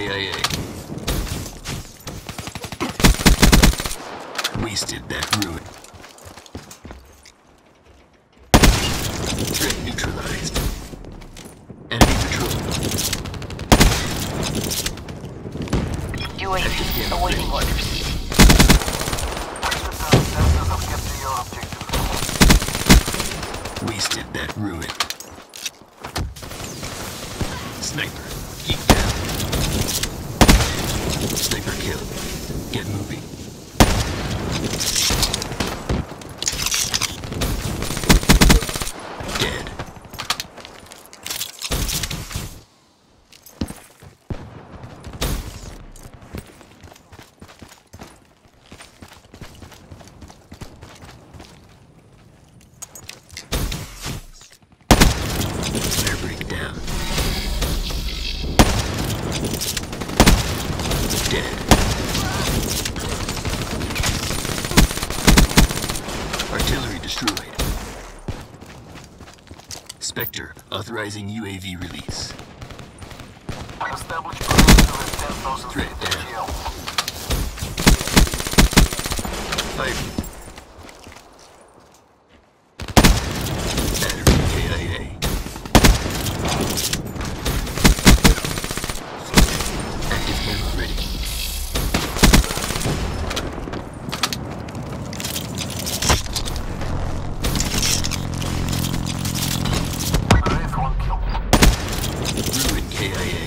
KIA. Wasted that ruin. Threat neutralized. Enemy patrol. UAV awaiting orders. Wasted that ruin. Sniper, keep down. Sniper kill. Get moving. Dead. Dead. Artillery destroyed. Spectre authorizing UAV release. Threat down. Fire. Battery KIA. Active camo ready. Ruin KIA.